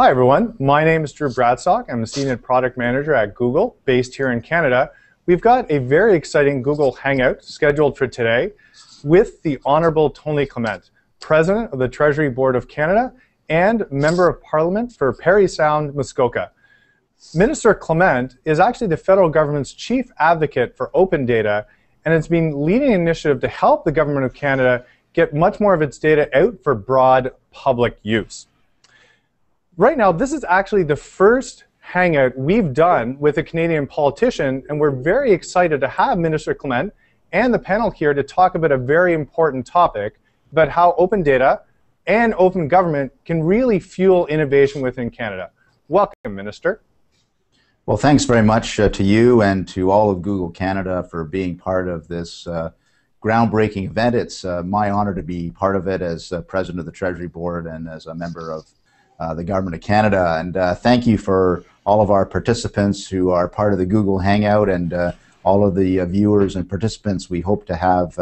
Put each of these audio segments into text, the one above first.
Hi, everyone. My name is Drew Bradstock. I'm a Senior Product Manager at Google, based here in Canada. We've got a very exciting Google Hangout scheduled for today with the Honorable Tony Clement, President of the Treasury Board of Canada and Member of Parliament for Parry Sound, Muskoka. Minister Clement is actually the federal government's chief advocate for open data and has been leading an initiative to help the Government of Canada get much more of its data out for broad public use. Right now, this is actually the first hangout we've done with a Canadian politician, and we're very excited to have Minister Clement and the panel here to talk about a very important topic about how open data and open government can really fuel innovation within Canada. Welcome, Minister. Well, thanks very much uh, to you and to all of Google Canada for being part of this uh, groundbreaking event. It's uh, my honor to be part of it as president of the Treasury Board and as a member of uh, the Government of Canada. And uh, thank you for all of our participants who are part of the Google Hangout and uh, all of the viewers and participants we hope to have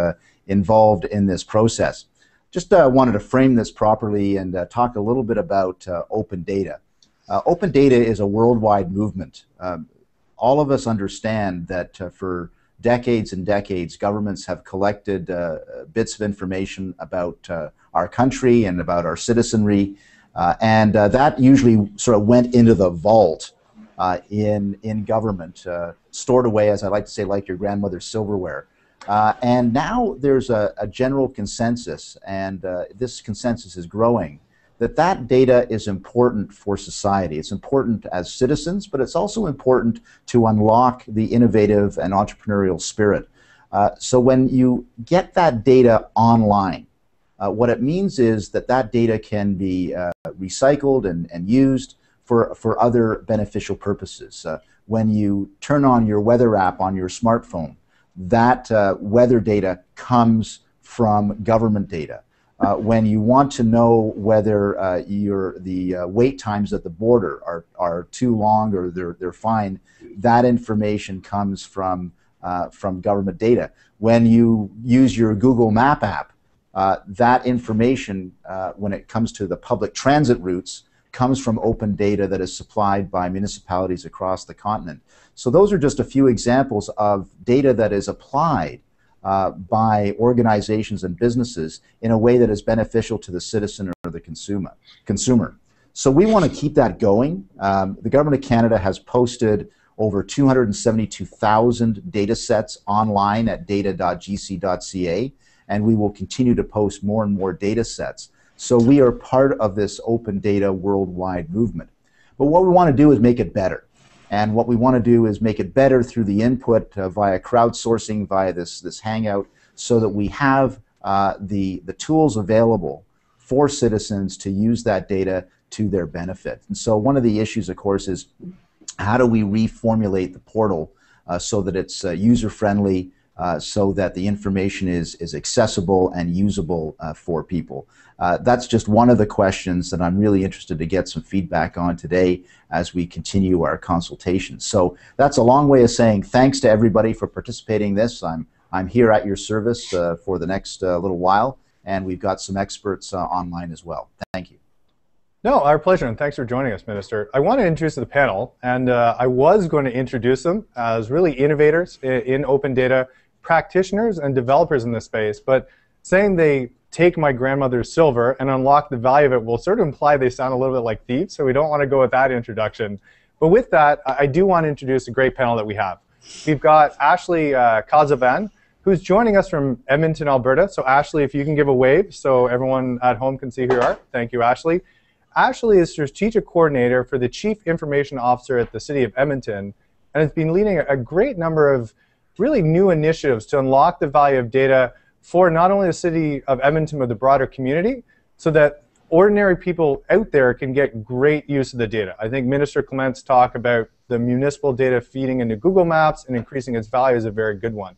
involved in this process. Just wanted to frame this properly and talk a little bit about open data. Uh, open data is a worldwide movement. Um, all of us understand that uh, for decades and decades, governments have collected uh, bits of information about uh, our country and about our citizenry, uh, and uh, that usually sort of went into the vault in, in government, stored away, as I like to say, like your grandmother's silverware. and now there's a, a general consensus, and this consensus is growing that that data is important for society. It's important as citizens, but it's also important to unlock the innovative and entrepreneurial spirit. Uh, so when you get that data online, uh, what it means is that that data can be uh, recycled and, and used for, for other beneficial purposes. Uh, when you turn on your weather app on your smartphone, that uh, weather data comes from government data uh, when you want to know whether uh, your the wait times at the border are, are too long or they're, they're fine, that information comes from, from government data. When you use your Google Map app, that information, uh, when it comes to the public transit routes, comes from open data that is supplied by municipalities across the continent. So those are just a few examples of data that is applied uh, by organizations and businesses in a way that is beneficial to the citizen or the consumer. consumer. So we want to keep that going. Um, the Government of Canada has posted over 272,000 data sets online at data.gc.ca, and we will continue to post more and more data sets. So we are part of this open data worldwide movement. But what we want to do is make it better. And what we want to do is make it better through the input uh, via crowdsourcing, via this, this Hangout, so that we have uh, the, the tools available for citizens to use that data to their benefit. And so one of the issues, of course, is how do we reformulate the portal uh, so that it's uh, user-friendly, uh, so that the information is, is accessible and usable uh, for people. Uh, that's just one of the questions that I'm really interested to get some feedback on today as we continue our consultation. So that's a long way of saying thanks to everybody for participating in this. I'm, I'm here at your service uh, for the next little while, and we've got some experts online as well. Thank you. No, our pleasure, and thanks for joining us, Minister. I want to introduce the panel, and uh, I was going to introduce them as really innovators in, in, open data practitioners and developers in this space, but saying they take my grandmother's silver and unlock the value of it will sort of imply they sound a little bit like thieves, so we don't want to go with that introduction. But with that, I do want to introduce a great panel that we have. We've got Ashley uh, Casovan, who's joining us from Edmonton, Alberta. So Ashley, if you can give a wave so everyone at home can see who you are. Thank you, Ashley. Ashley is strategic coordinator for the Chief Information Officer at the City of Edmonton and has been leading a great number of really new initiatives to unlock the value of data for not only the city of Edmonton, but the broader community, so that ordinary people out there can get great use of the data. I think Minister Clement's talk about the municipal data feeding into Google Maps and increasing its value is a very good one.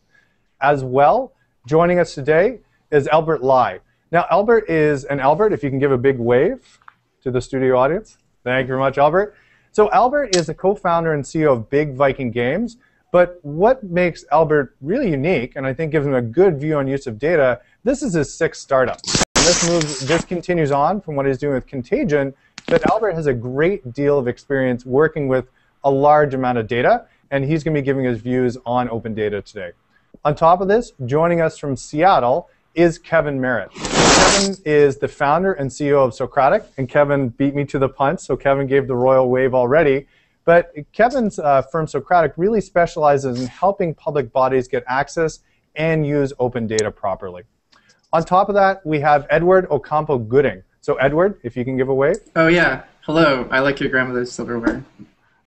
As well, joining us today is Albert Lai. Now, Albert is an Albert, if you can give a big wave to the studio audience. Thank you very much, Albert. So Albert is the co-founder and CEO of Big Viking Games, but what makes Albert really unique, and I think gives him a good view on use of data, this is his sixth startup. And this moves, this continues on from what he's doing with Kontagent but Albert has a great deal of experience working with a large amount of data, and he's going to be giving his views on open data today. On top of this, joining us from Seattle is Kevin Merritt. Kevin is the founder and CEO of Socrata, and Kevin beat me to the punch, so Kevin gave the royal wave already. But Kevin's uh, firm Socrata really specializes in helping public bodies get access and use open data properly. On top of that, we have Edward Ocampo Gooding. So Edward, if you can give a wave. Oh yeah, hello. I like your grandmother's silverware.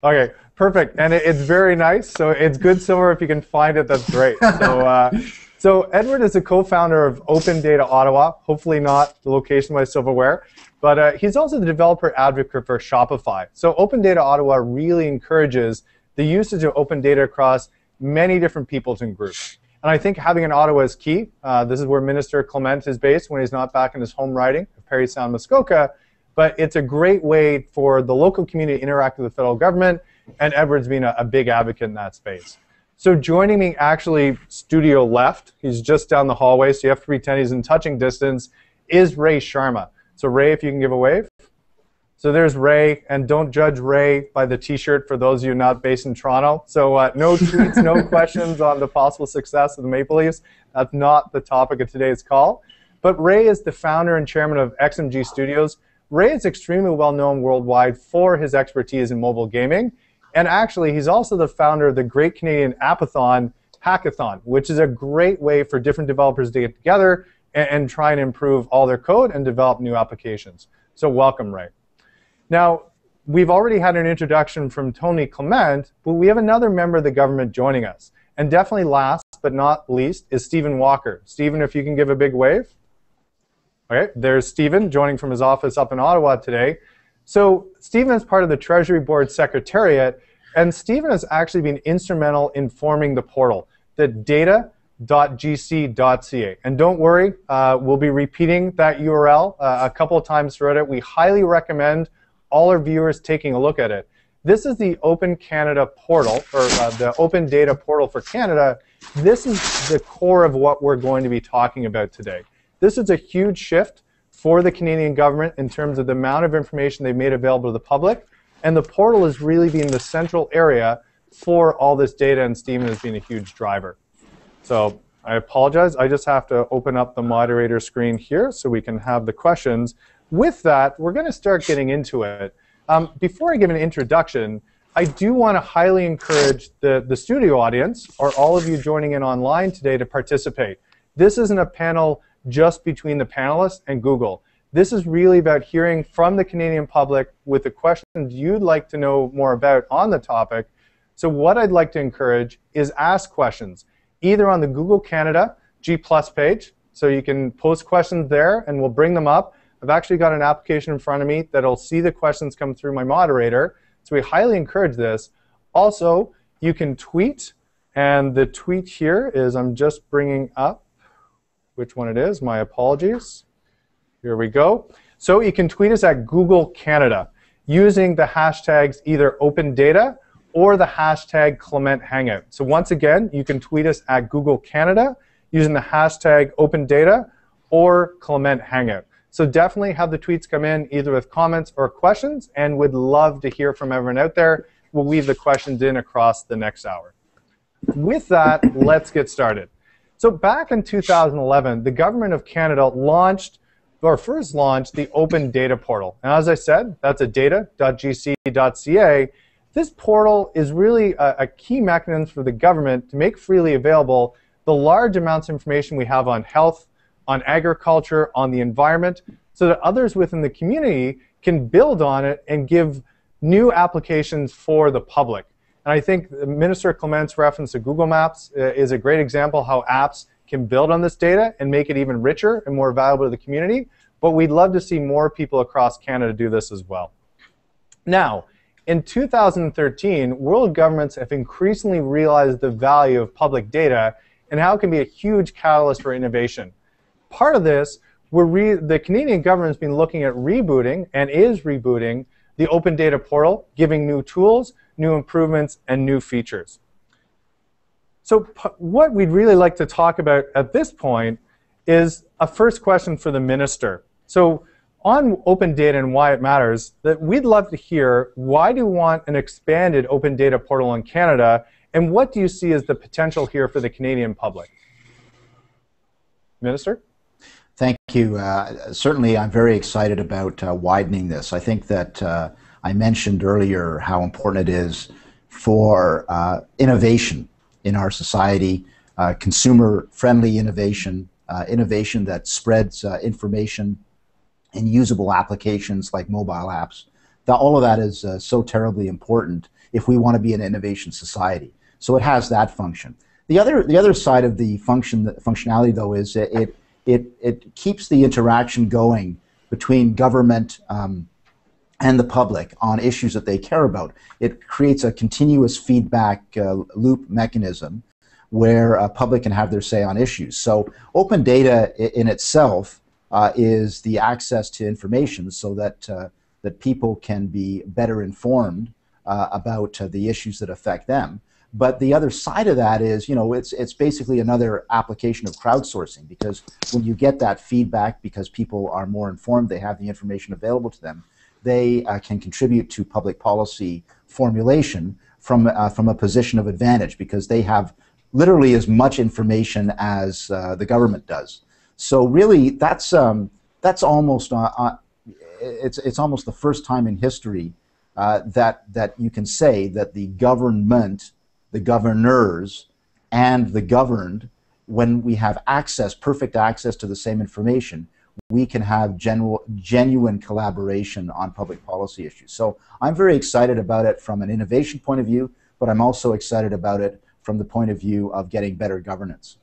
Okay, perfect. And it's very nice. So it's good silver. If you can find it, that's great. So, uh, so Edward is a co-founder of Open Data Ottawa. Hopefully not the location my silverware, but uh, he's also the developer advocate for Shopify. So Open Data Ottawa really encourages the usage of open data across many different peoples and groups. And I think having an Ottawa is key. Uh, this is where Minister Clement is based when he's not back in his home riding of Parry Sound, Muskoka. But it's a great way for the local community to interact with the federal government, and Edward's been a, a big advocate in that space. So joining me, actually, studio left, he's just down the hallway, so you have to pretend he's in touching distance, is Ray Sharma. So Ray, if you can give a wave. So there's Ray, and don't judge Ray by the T-shirt for those of you not based in Toronto. So uh, no tweets, no questions on the possible success of the Maple Leafs. That's not the topic of today's call. But Ray is the founder and chairman of XMG Studios. Ray is extremely well known worldwide for his expertise in mobile gaming. And actually, he's also the founder of the Great Canadian Appathon Hackathon, which is a great way for different developers to get together and, and try and improve all their code and develop new applications. So welcome, Ray. Now, we've already had an introduction from Tony Clement, but we have another member of the government joining us. And definitely last but not least is Stephen Walker. Stephen, if you can give a big wave. Okay, there's Stephen joining from his office up in Ottawa today. So Stephen is part of the Treasury Board Secretariat, and Stephen has actually been instrumental in forming the portal, the data.gc.ca. And don't worry, uh, we'll be repeating that URL uh, a couple of times throughout it. We highly recommend all our viewers taking a look at it. This is the Open Canada portal, or uh, the Open Data portal for Canada. This is the core of what we're going to be talking about today. This is a huge shift for the Canadian government in terms of the amount of information they've made available to the public. And the portal is really being the central area for all this data, and Stephen has been a huge driver. So I apologize. I just have to open up the moderator screen here so we can have the questions with that, we're going to start getting into it. Um, before I give an introduction, I do want to highly encourage the, the studio audience, or all of you joining in online today, to participate. This isn't a panel just between the panelists and Google. This is really about hearing from the Canadian public with the questions you'd like to know more about on the topic. So what I'd like to encourage is ask questions, either on the Google Canada G Plus page, so you can post questions there and we'll bring them up, I've actually got an application in front of me that'll see the questions come through my moderator. So we highly encourage this. Also, you can tweet, and the tweet here is I'm just bringing up which one it is. My apologies. Here we go. So you can tweet us at Google Canada using the hashtags either open data or the hashtag Clement Hangout. So once again, you can tweet us at Google Canada using the hashtag open data or Clement Hangout. So definitely have the tweets come in either with comments or questions, and would love to hear from everyone out there. We'll weave the questions in across the next hour. With that, let's get started. So back in 2011, the government of Canada launched, or first launched, the Open Data Portal. And as I said, that's a data.gc.ca. This portal is really a, a key mechanism for the government to make freely available the large amounts of information we have on health, on agriculture, on the environment, so that others within the community can build on it and give new applications for the public. And I think Minister Clement's reference to Google Maps uh, is a great example how apps can build on this data and make it even richer and more valuable to the community. But we'd love to see more people across Canada do this as well. Now, in 2013, world governments have increasingly realized the value of public data and how it can be a huge catalyst for innovation part of this, the Canadian government's been looking at rebooting and is rebooting the Open Data Portal, giving new tools, new improvements, and new features. So what we'd really like to talk about at this point is a first question for the minister. So on open data and why it matters, that we'd love to hear why do you want an expanded open data portal in Canada, and what do you see as the potential here for the Canadian public? Minister? Thank you. Uh, certainly, I'm very excited about uh, widening this. I think that uh, I mentioned earlier how important it is for uh, innovation in our society, uh, consumer friendly innovation, uh, innovation that spreads information in usable applications like mobile apps. That, all of that is so terribly important if we want to be an innovation society. So it has that function. The other, the other side of the function, functionality, though, is it, it, it keeps the interaction going between government um, and the public on issues that they care about. It creates a continuous feedback uh, loop mechanism where a public can have their say on issues. So open data in itself uh, is the access to information so that, uh, that people can be better informed uh, about uh, the issues that affect them. But the other side of that is, you know, it's it's basically another application of crowdsourcing because when you get that feedback, because people are more informed, they have the information available to them, they uh, can contribute to public policy formulation from uh, from a position of advantage because they have literally as much information as uh, the government does. So really, that's um, that's almost uh, uh, it's it's almost the first time in history uh, that that you can say that the government the governors, and the governed, when we have access, perfect access to the same information, we can have general, genuine collaboration on public policy issues. So I'm very excited about it from an innovation point of view, but I'm also excited about it from the point of view of getting better governance.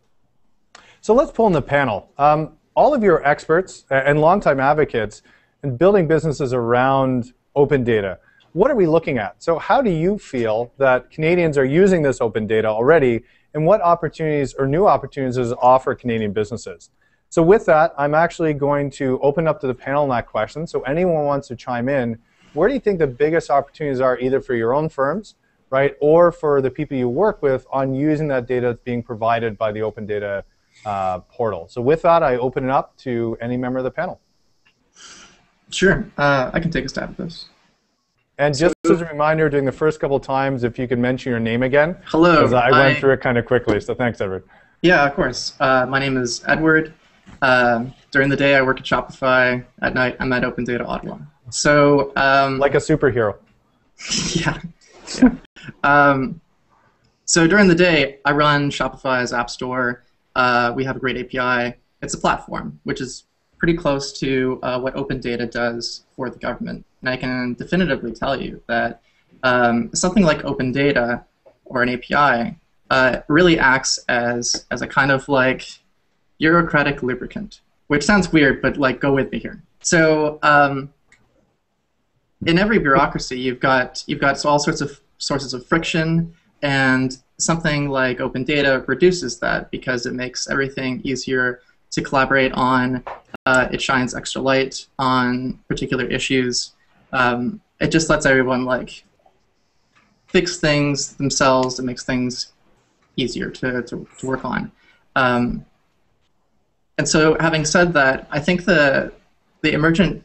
So let's pull in the panel. Um, all of your experts and longtime advocates in building businesses around open data what are we looking at? So how do you feel that Canadians are using this open data already, and what opportunities or new opportunities does it offer Canadian businesses? So with that, I'm actually going to open up to the panel on that question. So anyone wants to chime in, where do you think the biggest opportunities are either for your own firms, right, or for the people you work with on using that data that's being provided by the open data uh, portal? So with that, I open it up to any member of the panel. Sure, uh, I can take a stab at this. And just so, as a reminder, during the first couple times, if you could mention your name again. Hello. Because I went I, through it kind of quickly, so thanks, Edward. Yeah, of course. Uh, my name is Edward. Uh, during the day, I work at Shopify. At night, I'm at Open Data Ottawa. So. Um, like a superhero. yeah. yeah. um, so during the day, I run Shopify's App Store. Uh, we have a great API. It's a platform, which is pretty close to uh, what Open Data does for the government. And I can definitively tell you that um, something like open data or an API uh, really acts as, as a kind of like bureaucratic lubricant, which sounds weird, but like go with me here. So um, in every bureaucracy, you've got you've got all sorts of sources of friction, and something like open data reduces that because it makes everything easier to collaborate on. Uh, it shines extra light on particular issues, um, it just lets everyone like fix things themselves. It makes things easier to, to, to work on. Um, and so, having said that, I think the the emergent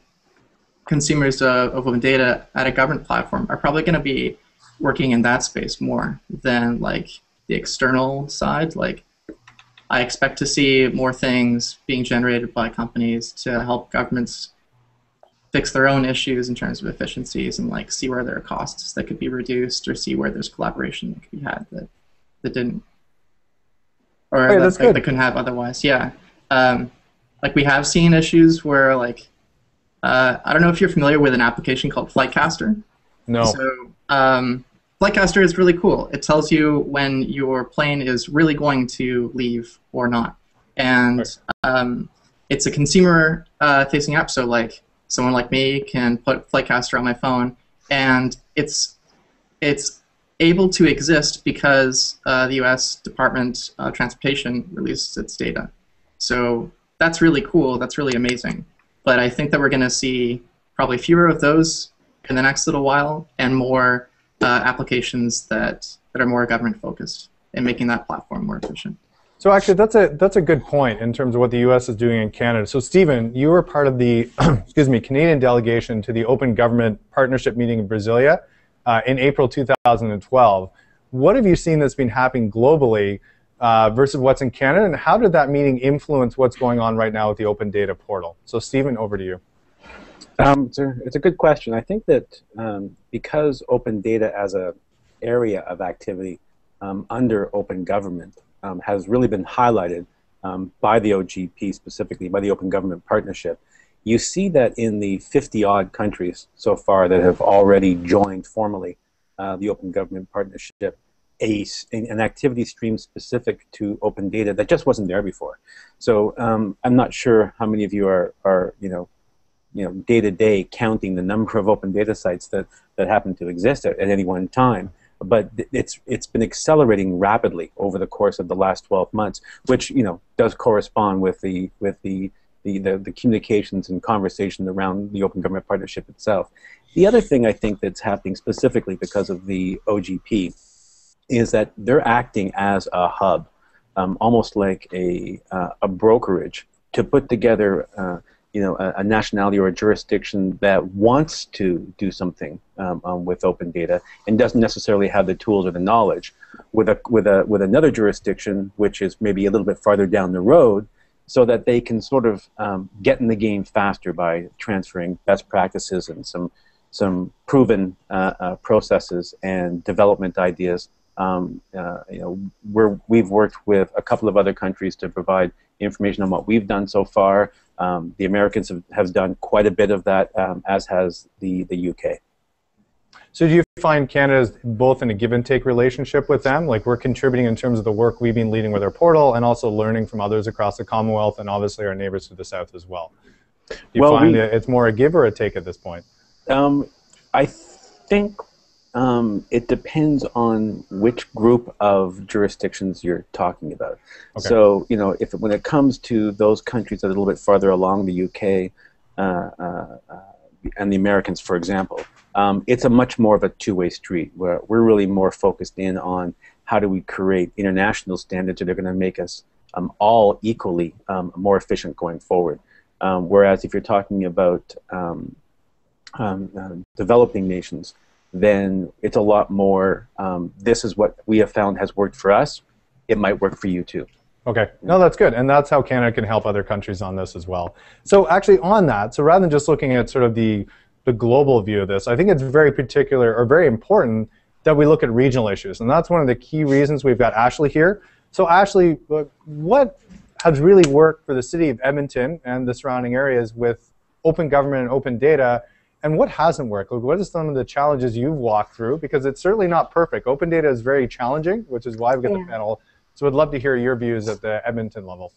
consumers of, of open data at a government platform are probably going to be working in that space more than like the external side. Like, I expect to see more things being generated by companies to help governments fix their own issues in terms of efficiencies and like see where there are costs that could be reduced or see where there's collaboration that could be had that that didn't or that, that, couldn't have otherwise. Yeah, um, like we have seen issues where like uh, I don't know if you're familiar with an application called Flightcaster. No. So um, Flightcaster is really cool. It tells you when your plane is really going to leave or not, and right. um, it's a consumer-facing uh, app. So like someone like me can put Flightcaster on my phone, and it's it's able to exist because uh, the U.S. Department of Transportation released its data. So that's really cool. That's really amazing. But I think that we're going to see probably fewer of those in the next little while, and more uh, applications that that are more government focused and making that platform more efficient. So actually, that's a that's a good point in terms of what the U.S. is doing in Canada. So Stephen, you were part of the excuse me Canadian delegation to the Open Government Partnership meeting in Brasilia uh, in April 2012. What have you seen that's been happening globally uh, versus what's in Canada, and how did that meeting influence what's going on right now with the Open Data Portal? So Stephen, over to you. Um, it's, a, it's, a, good question. I think that um, because open data as a area of activity um, under open government um, has really been highlighted um, by the OGP specifically, by the Open Government Partnership, you see that in the 50 odd countries so far that have already joined formally uh, the Open Government Partnership, a, an activity stream specific to open data that just wasn't there before. So um, I'm not sure how many of you are, are you know, you know, day to day counting the number of open data sites that, that happen to exist at, at any one time but it's it's been accelerating rapidly over the course of the last 12 months, which you know does correspond with the with the the, the, the communications and conversation around the Open Government Partnership itself. The other thing I think that's happening specifically because of the OGP is that they're acting as a hub, um, almost like a, uh, a brokerage to put together uh, you know, a, a, nationality or a jurisdiction that wants to do something um, um, with open data and doesn't necessarily have the tools or the knowledge, with a with a with another jurisdiction which is maybe a little bit farther down the road, so that they can sort of um, get in the game faster by transferring best practices and some some proven uh, uh, processes and development ideas. Um, uh, you know, we're, we've worked with a couple of other countries to provide information on what we've done so far. Um, the Americans have, have done quite a bit of that, um, as has the, the UK. So do you find Canada is both in a give and take relationship with them? Like we're contributing in terms of the work we've been leading with our portal and also learning from others across the Commonwealth and obviously our neighbors to the south as well. Do you well, find we, it's more a give or a take at this point? Um, I think um, it depends on which group of jurisdictions you're talking about. Okay. So, you know, if when it comes to those countries that are a little bit farther along, the UK uh, uh, and the Americans, for example, um, it's a much more of a two-way street where we're really more focused in on how do we create international standards that are going to make us um, all equally um, more efficient going forward. Um, whereas if you're talking about um, uh, developing nations, then it's a lot more. Um, this is what we have found has worked for us. It might work for you too. Okay, no, that's good, and that's how Canada can help other countries on this as well. So actually, on that, so rather than just looking at sort of the the global view of this, I think it's very particular or very important that we look at regional issues, and that's one of the key reasons we've got Ashley here. So Ashley, what has really worked for the city of Edmonton and the surrounding areas with open government and open data and what hasn't worked? Like, what are some of the challenges you've walked through? Because it's certainly not perfect. Open data is very challenging, which is why we've got yeah. the panel. So I'd love to hear your views at the Edmonton level.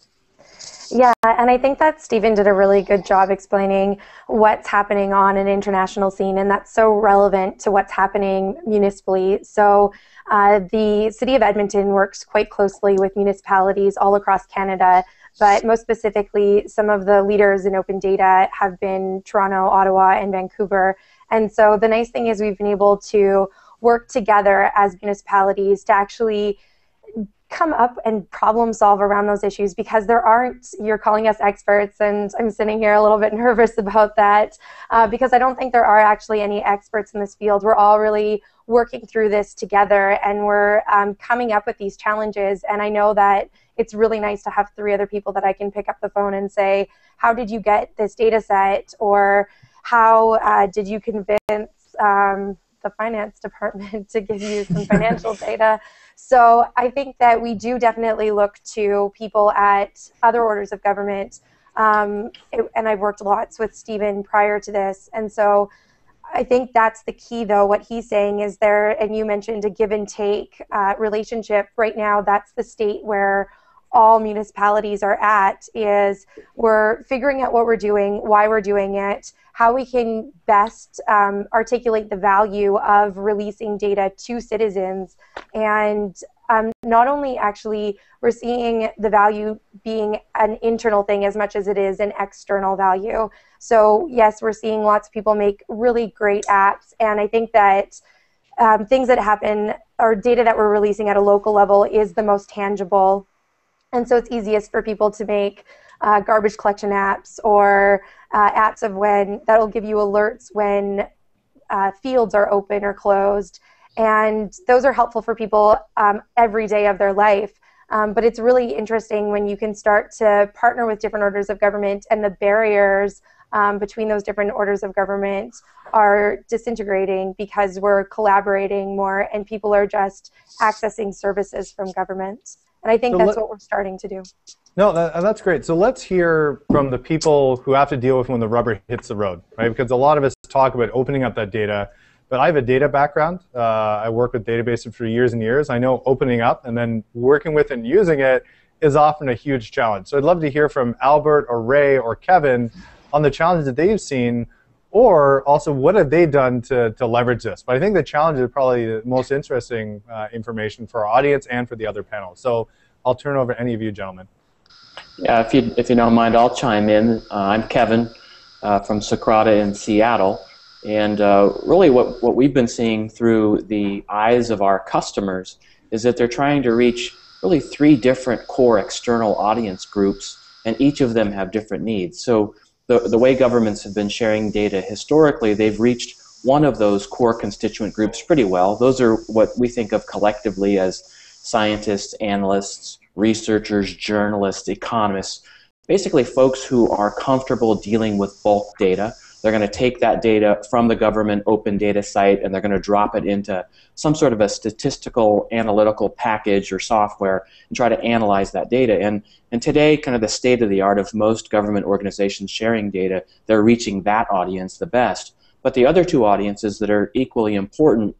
Yeah, and I think that Stephen did a really good job explaining what's happening on an international scene, and that's so relevant to what's happening municipally. So, uh, the City of Edmonton works quite closely with municipalities all across Canada but most specifically, some of the leaders in open data have been Toronto, Ottawa, and Vancouver. And so the nice thing is we've been able to work together as municipalities to actually come up and problem solve around those issues because there aren't you're calling us experts and i'm sitting here a little bit nervous about that uh, because i don't think there are actually any experts in this field we're all really working through this together and we're um, coming up with these challenges and i know that it's really nice to have three other people that I can pick up the phone and say, how did you get this data set? Or how uh, did you convince um, the finance department to give you some financial data? So I think that we do definitely look to people at other orders of government. Um, it, and I've worked lots with Stephen prior to this. And so I think that's the key, though. What he's saying is there, and you mentioned a give and take uh, relationship. Right now, that's the state where all municipalities are at is we're figuring out what we're doing, why we're doing it, how we can best um, articulate the value of releasing data to citizens. And um, not only actually we're seeing the value being an internal thing as much as it is an external value. So yes, we're seeing lots of people make really great apps. And I think that um, things that happen or data that we're releasing at a local level is the most tangible And so it's easiest for people to make uh, garbage collection apps or uh, apps of when that'll give you alerts when uh, fields are open or closed. And those are helpful for people um, every day of their life. Um, but it's really interesting when you can start to partner with different orders of government and the barriers um, between those different orders of government are disintegrating because we're collaborating more and people are just accessing services from government. And I think so that's let, what we're starting to do. No, that, that's great. So let's hear from the people who have to deal with when the rubber hits the road, right? Because a lot of us talk about opening up that data, but I have a data background. Uh, I work with databases for years and years. I know opening up and then working with and using it is often a huge challenge. So I'd love to hear from Albert or Ray or Kevin on the challenges that they've seen, or also what have they done to, to leverage this. But I think the challenge is probably the most interesting uh, information for our audience and for the other panel. So I'll turn over to any of you gentlemen. Yeah, if you, if you don't mind, I'll chime in. Uh, I'm Kevin uh, from Socrata in Seattle. And uh, really, what, what we've been seeing through the eyes of our customers is that they're trying to reach really three different core external audience groups, and each of them have different needs. So the, the way governments have been sharing data historically, they've reached one of those core constituent groups pretty well. Those are what we think of collectively as scientists, analysts, researchers, journalists, economists, basically folks who are comfortable dealing with bulk data they're going to take that data from the government open data site and they're going to drop it into some sort of a statistical analytical package or software and try to analyze that data. And, and today, kind of the state of the art of most government organizations sharing data, they're reaching that audience the best. But the other two audiences that are equally important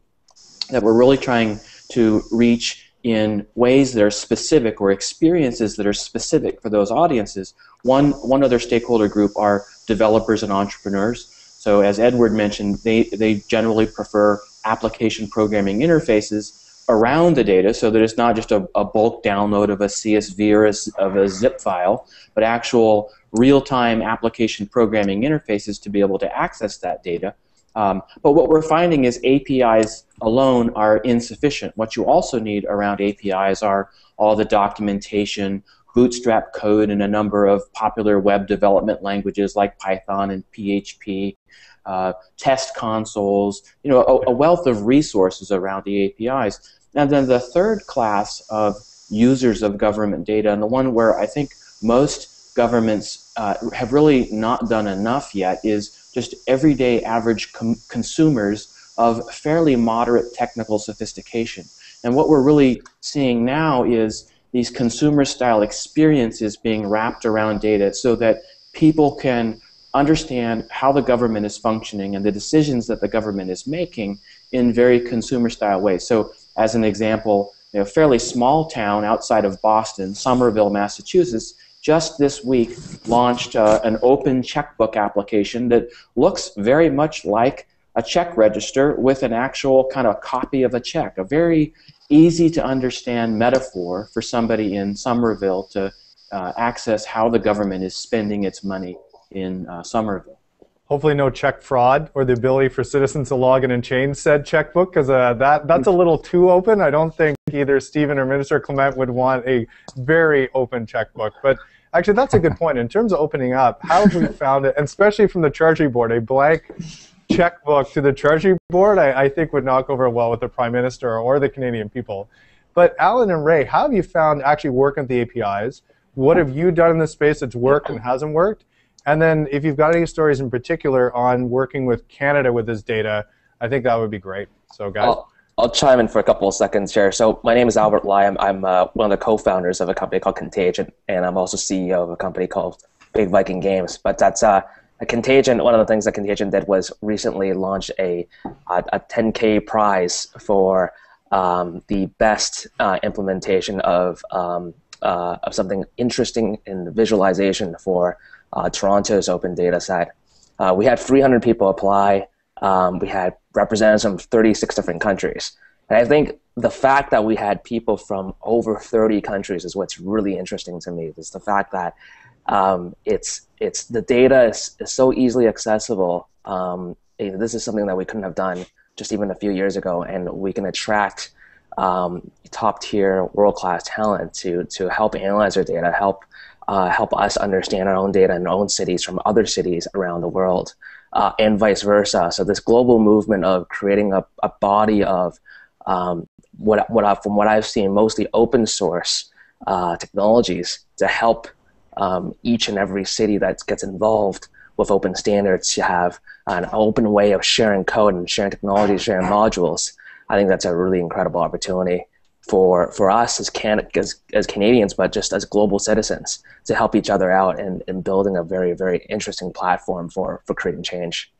that we're really trying to reach in ways that are specific or experiences that are specific for those audiences. One, one other stakeholder group are developers and entrepreneurs. So as Edward mentioned, they, they generally prefer application programming interfaces around the data so that it's not just a, a bulk download of a CSV or a, of a zip file, but actual real-time application programming interfaces to be able to access that data. Um, but what we're finding is APIs alone are insufficient. What you also need around APIs are all the documentation, bootstrap code in a number of popular web development languages like Python and PHP, uh, test consoles, you know, a, a, wealth of resources around the APIs. And then the third class of users of government data, and the one where I think most governments uh, have really not done enough yet, is just everyday average consumers of fairly moderate technical sophistication. And what we're really seeing now is these consumer style experiences being wrapped around data so that people can understand how the government is functioning and the decisions that the government is making in very consumer style ways. So as an example, you know, a fairly small town outside of Boston, Somerville, Massachusetts, just this week launched uh, an open checkbook application that looks very much like a check register with an actual kind of copy of a check, a very easy to understand metaphor for somebody in Somerville to uh, access how the government is spending its money in uh, Somerville. Hopefully, no check fraud or the ability for citizens to log in and change said checkbook, because uh, that that's a little too open. I don't think either Stephen or Minister Clement would want a very open checkbook. But actually, that's a good point. In terms of opening up, how have we found it, and especially from the Treasury Board, a blank checkbook to the Treasury Board, I, I, think would knock over well with the Prime Minister or the Canadian people. But Alan and Ray, how have you found actually working with the APIs? What have you done in this space that's worked and hasn't worked? And then if you've got any stories in particular on working with Canada with this data, I think that would be great. So guys. I'll, I'll chime in for a couple of seconds here. So my name is Albert Lai. I'm, I'm uh, one of the co-founders of a company called Kontagent, and I'm also CEO of a company called Big Viking Games. But that's uh, a Kontagent, one of the things that Kontagent did was recently launch a, a, a 10K prize for um, the best uh, implementation of, um, uh, of something interesting in visualization for uh, Toronto's open data set. Uh, we had 300 people apply. Um, we had representatives from 36 different countries. And I think the fact that we had people from over 30 countries is what's really interesting to me. Is the fact that um, it's it's the data is, is so easily accessible. Um, this is something that we couldn't have done just even a few years ago, and we can attract um, top tier, world class talent to to help analyze our data, help uh, help us understand our own data in our own cities from other cities around the world, uh, and vice versa. So this global movement of creating a, a body of um, what what I, from what I've seen, mostly open source uh, technologies to help um, each and every city that gets involved with open standards to have an open way of sharing code and sharing technologies, sharing modules. I think that's a really incredible opportunity for for us as can as, as Canadians, but just as global citizens to help each other out in, in building a very very interesting platform for for creating change.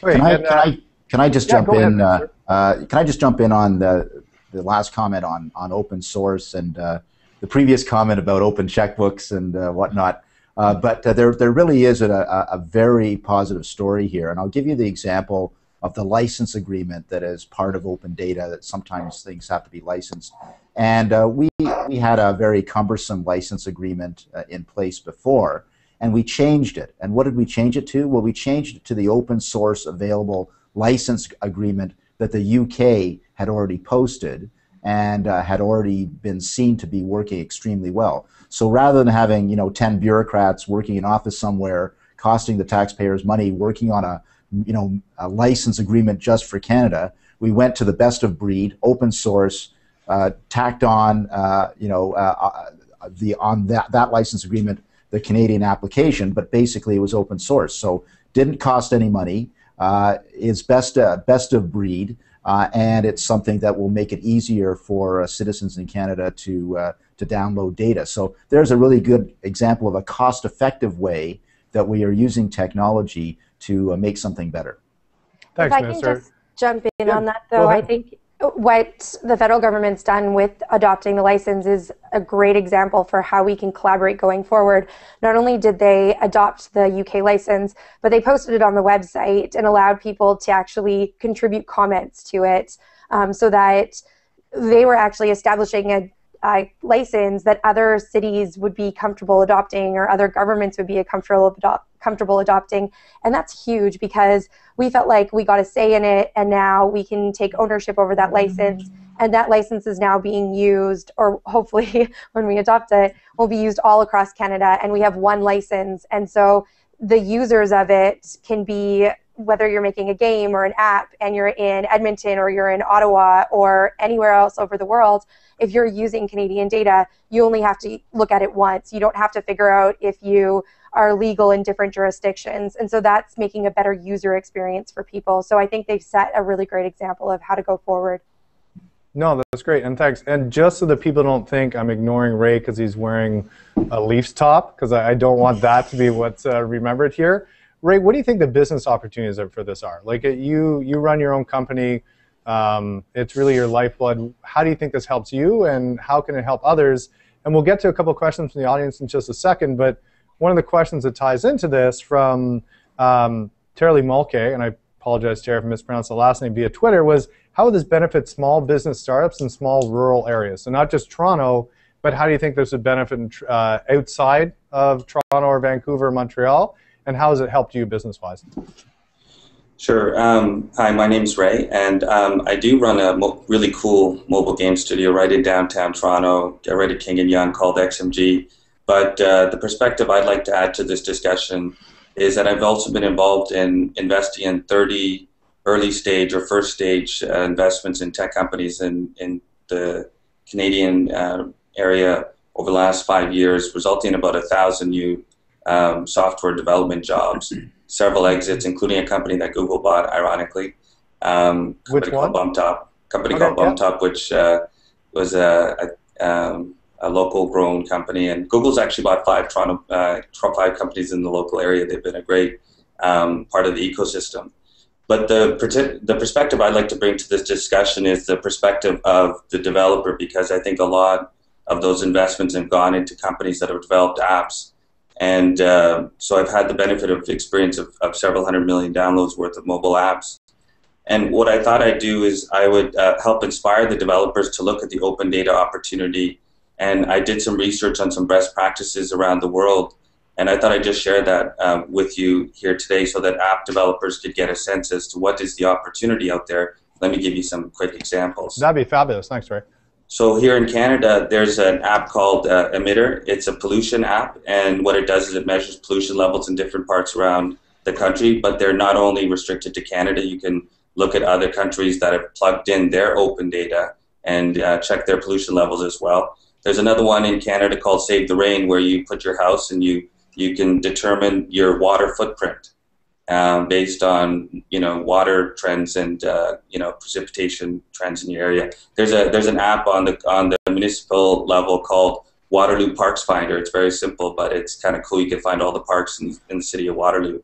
can, I, can, I, can I just yeah, jump in? Ahead, uh, uh, can I just jump in on the the last comment on on open source and uh, the previous comment about open checkbooks and uh, whatnot? Uh, but uh, there there really is a, a, a very positive story here, and I'll give you the example of the license agreement that is part of open data that sometimes things have to be licensed. And uh, we, we had a very cumbersome license agreement uh, in place before, and we changed it. And what did we change it to? Well, we changed it to the open source available license agreement that the UK had already posted and uh, had already been seen to be working extremely well. So rather than having you know 10 bureaucrats working in office somewhere, costing the taxpayers money, working on a you know, a license agreement just for Canada. We went to the best of breed, open source, uh, tacked on, uh, you know, uh, uh, the on that that license agreement the Canadian application, but basically it was open source, so didn't cost any money. Uh, is best uh, best of breed, and it's something that will make it easier for citizens in Canada to to download data. So there's a really good example of a cost-effective way that we are using technology to uh, make something better. Thanks, if I Minister. can just jump in yeah, on that, though, I think what the federal government's done with adopting the license is a great example for how we can collaborate going forward. Not only did they adopt the UK license, but they posted it on the website and allowed people to actually contribute comments to it um, so that they were actually establishing a uh, license that other cities would be comfortable adopting or other governments would be comfortable comfortable adopting. And that's huge because we felt like we got a say in it and now we can take ownership over that license. And that license is now being used or hopefully when we adopt it will be used all across canada. And we have one license. And so the users of it can be whether you're making a game or an app and you're in Edmonton or you're in Ottawa or anywhere else over the world, if you're using Canadian data, you only have to look at it once. You don't have to figure out if you are legal in different jurisdictions. And so that's making a better user experience for people. So I think they've set a really great example of how to go forward. No, that's great, and thanks. And just so that people don't think I'm ignoring Ray because he's wearing a Leafs top, because I, don't want that to be what's uh, remembered here. Ray, what do you think the business opportunities for this are? Like uh, you, you run your own company. Um, it's really your lifeblood. How do you think this helps you, and how can it help others? And we'll get to a couple of questions from the audience in just a second. But one of the questions that ties into this from um, Terry Mulcahy, and I apologize, Terry, if I mispronounced the last name via Twitter, was how would this benefit small business startups in small rural areas? So not just Toronto, but how do you think this would benefit uh, outside of Toronto or Vancouver or Montreal? And how has it helped you business-wise? Sure. Um, hi, my name's Ray, and um, I do run a mo- really cool mobile game studio right in downtown Toronto, right at King and Yonge, called XMG. But uh, the perspective I'd like to add to this discussion is that I've also been involved in investing in 30 early stage or first stage uh, investments in tech companies in, in the Canadian uh, area over the last five years, resulting in about a thousand new um, software development jobs, several exits, including a company that Google bought, ironically. Um, Which one? Called BumpTop. Company okay, called BumpTop, yeah. which uh, was a, a, um, a, local grown company. And Google's actually bought five Toronto, uh, five companies in the local area. They've been a great um, part of the ecosystem. But the, the perspective I'd like to bring to this discussion is the perspective of the developer, because I think a lot of those investments have gone into companies that have developed apps and uh, so I've had the benefit of experience of, of, several hundred million downloads worth of mobile apps. And what I thought I'd do is I would uh, help inspire the developers to look at the open data opportunity. And I did some research on some best practices around the world. And I thought I'd just share that um, with you here today so that app developers could get a sense as to what is the opportunity out there let me give you some quick examples. That'd be fabulous. Thanks, Ray. So here in Canada, there's an app called uh, Emitter. It's a pollution app, and what it does is it measures pollution levels in different parts around the country. But they're not only restricted to Canada. You can look at other countries that have plugged in their open data and uh, check their pollution levels as well. There's another one in Canada called Save the Rain, where you put your house and you you can determine your water footprint um, based on you know water trends and uh, you know precipitation trends in your area. There's a there's an app on the on the municipal level called Waterloo Parks Finder. It's very simple, but it's kind of cool. You can find all the parks in, in the city of Waterloo.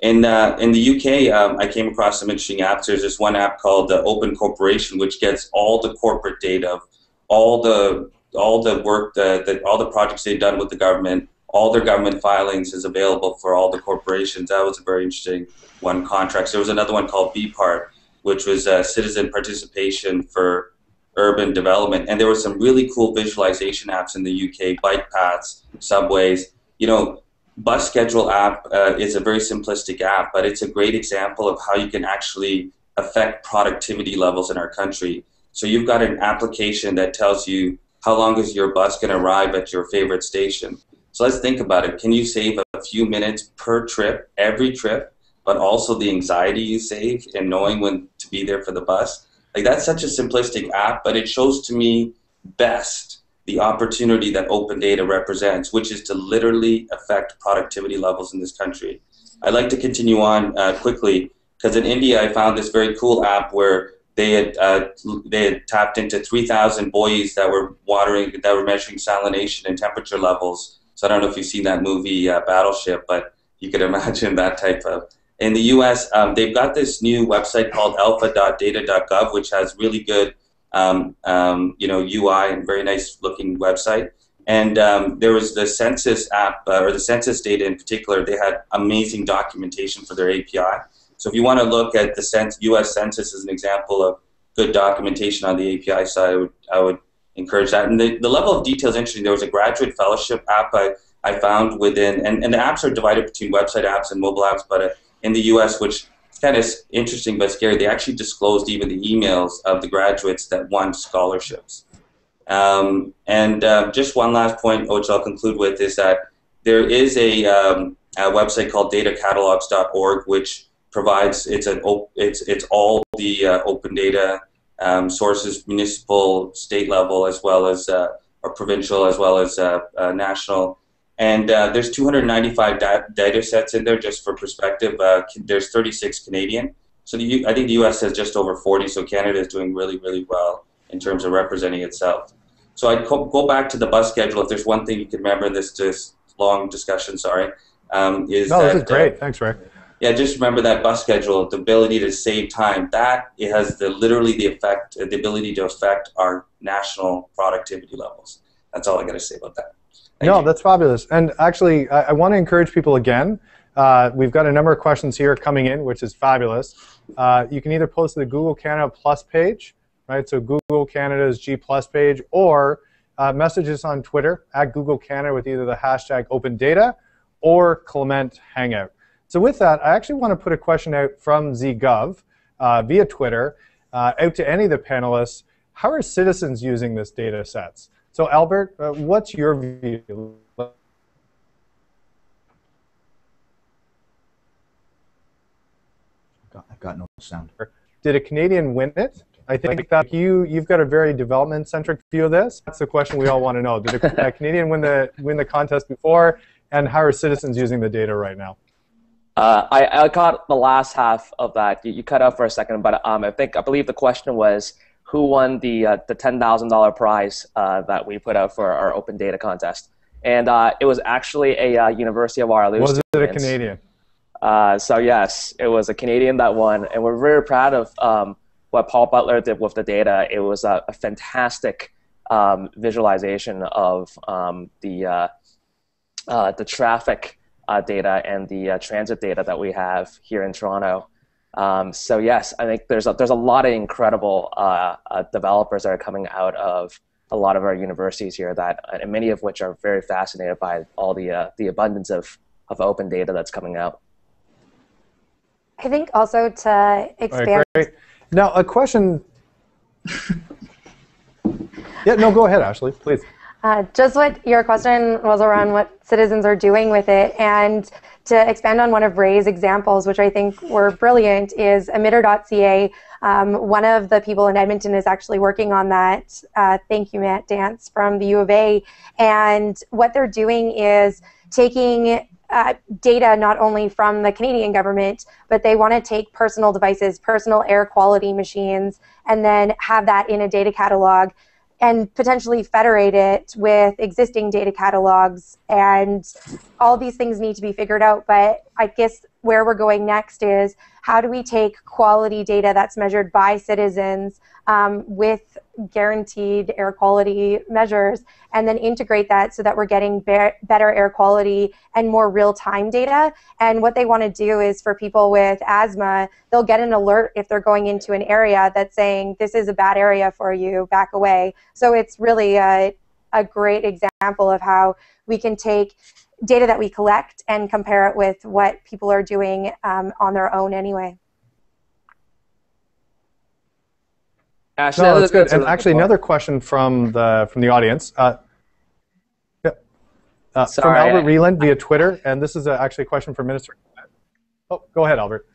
In uh, in the UK, um, I came across some interesting apps. There's this one app called the OpenCorporates, which gets all the corporate data of all the all the work that, that all the projects they've done with the government all their government filings is available for all the corporations. That was a very interesting one. Contracts. There was another one called BPART, which was uh, citizen participation for urban development, and there were some really cool visualization apps in the UK: bike paths, subways. You know, bus schedule app uh, is a very simplistic app, but it's a great example of how you can actually affect productivity levels in our country. So you've got an application that tells you how long is your bus going to arrive at your favorite station so let's think about it. Can you save a few minutes per trip, every trip, but also the anxiety you save in knowing when to be there for the bus? Like that's such a simplistic app, but it shows to me best the opportunity that open data represents, which is to literally affect productivity levels in this country. I'd like to continue on uh, quickly because in India I found this very cool app where they had uh, they had tapped into 3,000 buoys that were watering that were measuring salination and temperature levels so I don't know if you've seen that movie uh, Battleship, but you could imagine that type of. In the U.S., um, they've got this new website called alpha.data.gov, which has really good, um, um, you know, UI and very nice looking website. And um, there was the census app, uh, or the census data in particular. They had amazing documentation for their API. So if you want to look at the U.S. Census as an example of good documentation on the API side, I would, I would encourage that. And the, the level of detail is interesting. There was a graduate fellowship app I, I found within, and, and the apps are divided between website apps and mobile apps, but uh, in the US, which is kind of interesting but scary, they actually disclosed even the emails of the graduates that won scholarships. Um, and uh, just one last point, which I'll conclude with, is that there is a, um, a website called datacatalogs.org, which provides it's an it's it's all the uh, open data um, sources, municipal, state level, as well as uh, or provincial, as well as uh, uh, national. And uh, there's 295 da- data sets in there. Just for perspective, uh, there's 36 Canadian. So the, I think the U.S. has just over 40. So Canada is doing really, really well in terms of representing itself. So I co- go back to the bus schedule. If there's one thing you can remember in this, this long discussion, sorry, um, is no, that, this is great. Uh, Thanks, Ray yeah, just remember that bus schedule, the ability to save time. That it has the literally the effect, the ability to affect our national productivity levels. That's all I got to say about that. Thank no, you. that's fabulous. And actually, I, I want to encourage people again. Uh, we've got a number of questions here coming in, which is fabulous. Uh, you can either post to the Google Canada Plus page, right? So Google Canada's G Plus page, or uh, message us on Twitter at Google Canada with either the hashtag Open Data or Clement Hangout. So with that, I actually want to put a question out from ZGov uh, via Twitter uh, out to any of the panelists. How are citizens using this data sets? So Albert, uh, what's your view? I've got no sound. Did a Canadian win it? I think that you you've got a very development centric view of this. That's the question we all want to know. Did a, a Canadian win the win the contest before, and how are citizens using the data right now? Uh, I, I caught the last half of that. You, you cut out for a second, but um, I think I believe the question was who won the uh, the ten thousand dollar prize uh, that we put out for our open data contest, and uh, it was actually a uh, University of Waterloo. Was it a Canadian? Uh, so yes, it was a Canadian that won, and we're very proud of um, what Paul Butler did with the data. It was a, a fantastic um, visualization of um, the the traffic uh, data and the uh, transit data that we have here in Toronto. Um, so yes, I think there's a, there's a lot of incredible uh, uh developers that are coming out of a lot of our universities here that, uh, and many of which are very fascinated by all the uh, the abundance of of open data that's coming out. I think also to expand. Right, Now, a question. yeah, no, go ahead, Ashley, please. Uh, just what your question was around what citizens are doing with it. And to expand on one of Ray's examples, which I think were brilliant, is emitter.ca. Um, one of the people in Edmonton is actually working on that. Uh, thank you, Matt Dance from the U of A. And what they're doing is taking uh, data not only from the Canadian government, but they want to take personal devices, personal air quality machines, and then have that in a data catalog and potentially federate it with existing data catalogs. And all these things need to be figured out. But I guess where we're going next is how do we take quality data that's measured by citizens um, with guaranteed air quality measures and then integrate that so that we're getting be- better air quality and more real-time data. And what they want to do is for people with asthma they'll get an alert if they're going into an area that's saying this is a bad area for you back away. So it's really a, a great example of how we can take data that we collect and compare it with what people are doing um, on their own anyway Actually, no, that's good. And actually, another question from the from the audience. Uh, uh, from Albert Reland via Twitter, and this is a, actually a question for Minister. Oh, go ahead, Albert.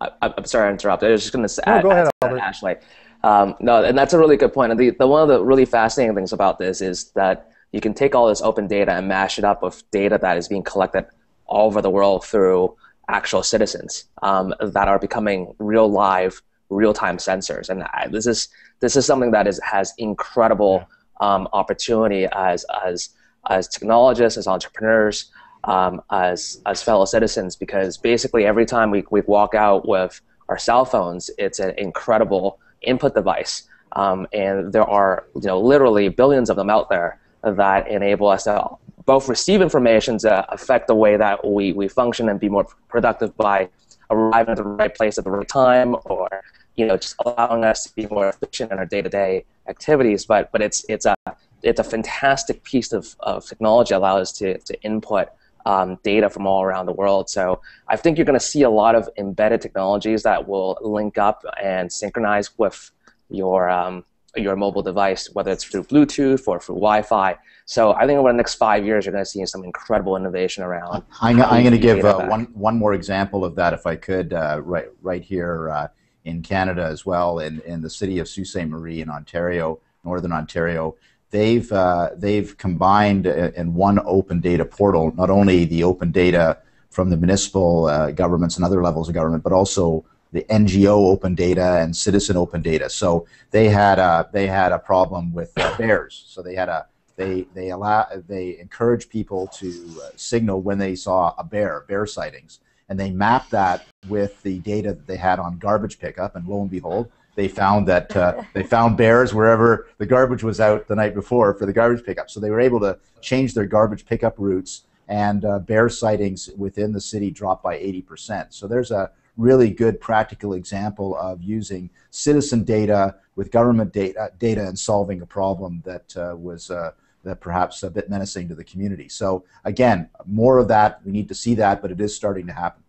I, am sorry to interrupt. I was just going to add, no, go ahead, add Albert. Ashley. Um, no, and that's a really good point. And the, the one of the really fascinating things about this is that you can take all this open data and mash it up with data that is being collected all over the world through actual citizens um, that are becoming real live real-time sensors, and I, this is this is something that is has incredible um, opportunity as as as technologists, as entrepreneurs, um, as as fellow citizens, because basically every time we we walk out with our cell phones, it's an incredible input device, um, and there are you know literally billions of them out there that enable us to both receive information to affect the way that we, we function and be more productive by arriving at the right place at the right time or you know, just allowing us to be more efficient in our day-to-day activities. But but it's it's a it's a fantastic piece of, of technology allows us to, to input um, data from all around the world. So I think you're going to see a lot of embedded technologies that will link up and synchronize with your um, your mobile device, whether it's through Bluetooth or through Wi-Fi. So I think over the next five years, you're going to see some incredible innovation around. I'm, I'm going to give uh, one one more example of that, if I could, uh, right right here. Uh, in Canada as well, in, in the city of Sault Ste. Marie in Ontario, Northern Ontario. They've, uh, they've combined in one open data portal not only the open data from the municipal uh, governments and other levels of government, but also the NGO open data and citizen open data. So they had a, they had a problem with uh, bears. So they had a they they allow they encourage people to uh, signal when they saw a bear bear sightings and they mapped that with the data that they had on garbage pickup, and lo and behold, they found that uh, they found bears wherever the garbage was out the night before for the garbage pickup. So they were able to change their garbage pickup routes, and uh, bear sightings within the city dropped by 80%. So there's a really good practical example of using citizen data with government data, data and solving a problem that uh, was uh, that perhaps a bit menacing to the community. So again, more of that. We need to see that, but it is starting to happen.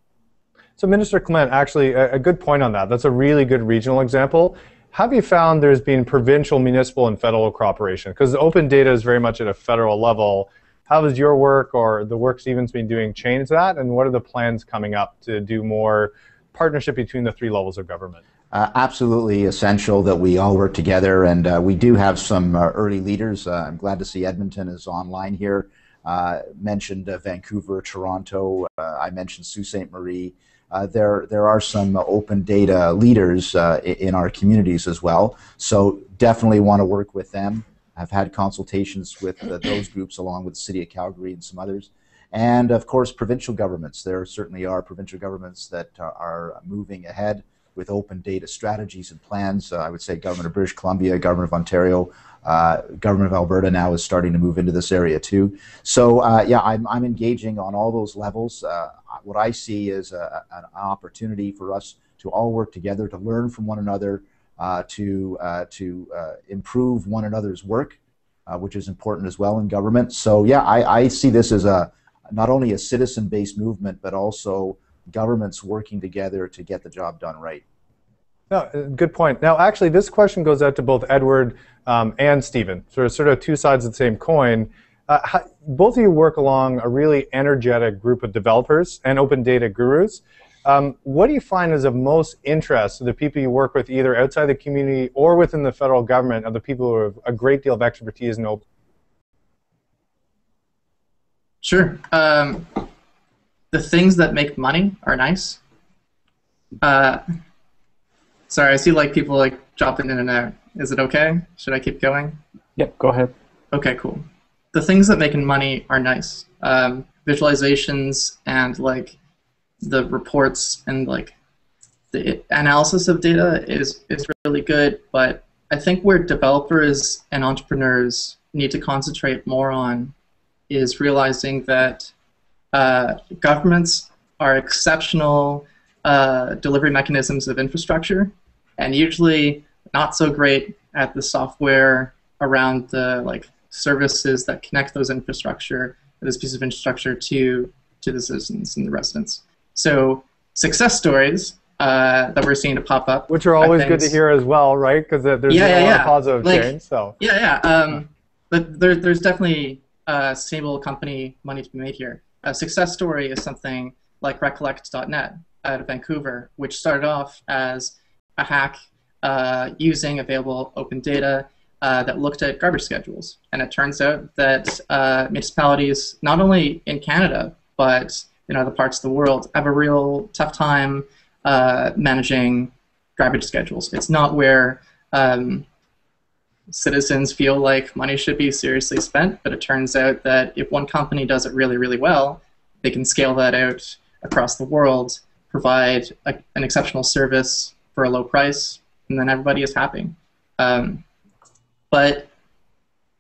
So Minister Clement, actually, a, good point on that. That's a really good regional example. Have you found there's been provincial, municipal, and federal cooperation? Because open data is very much at a federal level. How has your work or the work Stephen's been doing changed that? And what are the plans coming up to do more partnership between the three levels of government? Uh, absolutely essential that we all work together, and uh, we do have some uh, early leaders. Uh, I'm glad to see Edmonton is online here. Uh, mentioned uh, Vancouver, Toronto. I mentioned Sault Ste. Marie. there, there are some open data leaders in our communities as well. So definitely want to work with them. I've had consultations with those groups along with the City of Calgary and some others. And of course, provincial governments. There certainly are provincial governments that are moving ahead with open data strategies and plans. Uh, I would say government of British Columbia, government of Ontario, uh, government of Alberta now is starting to move into this area too. So uh, yeah, I'm, I'm engaging on all those levels. Uh, what I see is a, an opportunity for us to all work together to learn from one another, uh, to uh, to improve one another's work, which is important as well in government. So yeah, I, I see this as a not only a citizen-based movement, but also governments working together to get the job done right. No, uh, good point. Now, actually, this question goes out to both Edward um, and Stephen. So it's sort of two sides of the same coin. Uh, how, both of you work along a really energetic group of developers and open data gurus. Um, what do you find is of most interest to the people you work with, either outside the community or within the federal government, of the people who have a great deal of expertise in open? Sure. Um, the things that make money are nice. Uh, sorry, I see like people like dropping in and out. Is it okay? Should I keep going? Yep, go ahead. Okay, cool. The things that make money are nice. Um, visualizations and like the reports and like the analysis of data is is really good, but I think where developers and entrepreneurs need to concentrate more on is realizing that uh, governments are exceptional uh, delivery mechanisms of infrastructure, and usually not so great at the software around the like services that connect those infrastructure, this piece of infrastructure to to the citizens and the residents. So success stories uh, that we're seeing to pop up, which are always good to hear as well, right? Because there's yeah, a yeah, lot yeah. of positive like, change. So yeah, yeah. Um, but there, there's definitely uh, stable company money to be made here. A success story is something like Recollect.net out of Vancouver, which started off as a hack uh, using available open data uh, that looked at garbage schedules. And it turns out that uh, municipalities, not only in Canada, but in other parts of the world, have a real tough time uh, managing garbage schedules. It's not where um, citizens feel like money should be seriously spent, but it turns out that if one company does it really, really well, they can scale that out across the world, provide a, an exceptional service for a low price, and then everybody is happy. Um, but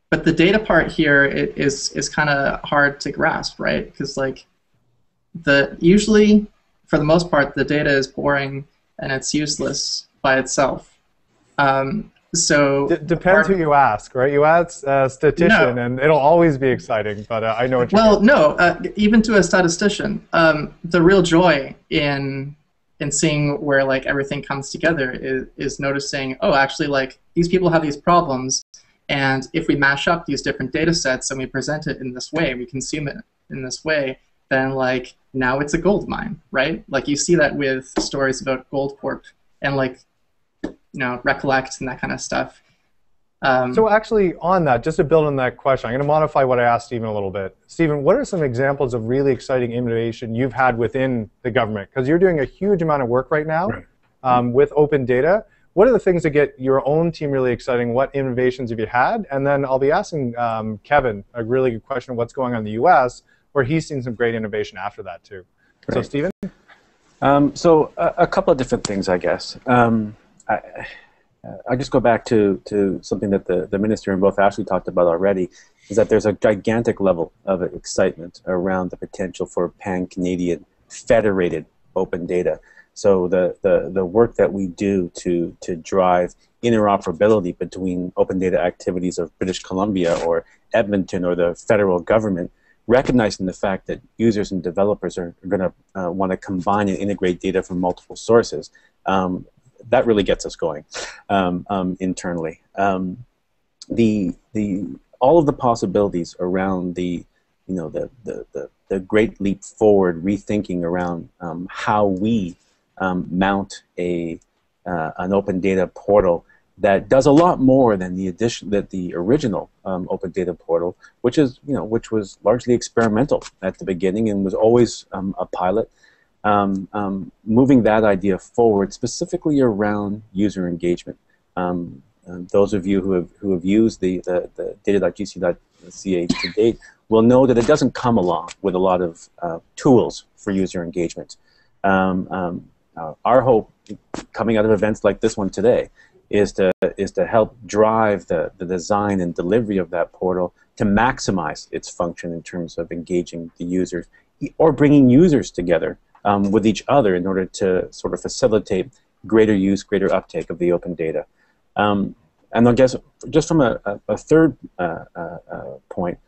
but the data part here is is kind of hard to grasp, right? Because like the usually for the most part the data is boring and it's useless by itself. Um, so D- depends who you ask, right? You ask a statistician, no. and it'll always be exciting. But uh, I know what. Well, no, uh, even to a statistician, um, the real joy in in seeing where like everything comes together is, is noticing, oh, actually, like these people have these problems, and if we mash up these different data sets and we present it in this way, we consume it in this way, then like now it's a gold mine, right? Like you see that with stories about Goldcorp and like you know recollect and that kind of stuff. Um, so actually, on that, just to build on that question, I'm going to modify what I asked Stephen a little bit. Stephen, what are some examples of really exciting innovation you've had within the government? Because you're doing a huge amount of work right now right. Um, with open data. What are the things that get your own team really exciting? What innovations have you had? And then I'll be asking um, Kevin a really good question of what's going on in the U.S., where he's seen some great innovation after that too. Right. So, Stephen? Um, so a, a, couple of different things, I guess. Um, I, I just go back to, to something that the, the minister and both Ashley talked about already, is that there's a gigantic level of excitement around the potential for pan-Canadian federated open data. So the, the, the work that we do to, to drive interoperability between open data activities of British Columbia or Edmonton or the federal government, recognizing the fact that users and developers are, going to uh, want to combine and integrate data from multiple sources, um, that really gets us going um, um, internally. Um, the the all of the possibilities around the you know the the, the, the great leap forward rethinking around um, how we um, mount a uh, an open data portal that does a lot more than the addition that the original um, open data portal, which is you know which was largely experimental at the beginning and was always um, a pilot um, um, moving that idea forward, specifically around user engagement. Um, those of you who have, who have used the, the, the data.gc.ca to date will know that it doesn't come along with a lot of uh, tools for user engagement. Um, um, uh, our hope coming out of events like this one today is to, is to help drive the, the design and delivery of that portal to maximize its function in terms of engaging the users or bringing users together um, with each other in order to sort of facilitate greater use, greater uptake of the open data. Um, and I guess just from a, a, third uh, uh, uh, point,